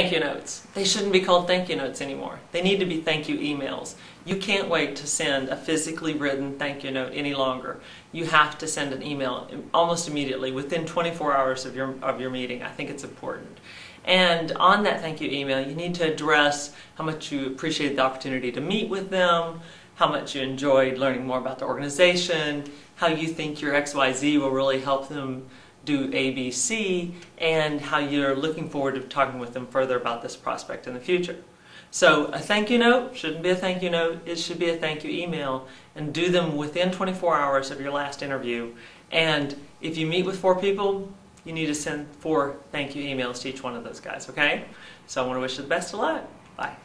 thank you notes. They shouldn't be called thank you notes anymore. They need to be thank you emails. You can't wait to send a physically written thank you note any longer. You have to send an email almost immediately, within 24 hours of your, of your meeting. I think it's important. And on that thank you email, you need to address how much you appreciated the opportunity to meet with them, how much you enjoyed learning more about the organization, how you think your XYZ will really help them do ABC, and how you're looking forward to talking with them further about this prospect in the future. So a thank you note shouldn't be a thank you note, it should be a thank you email, and do them within 24 hours of your last interview. And if you meet with four people, you need to send four thank you emails to each one of those guys, okay? So I want to wish you the best of luck. Bye.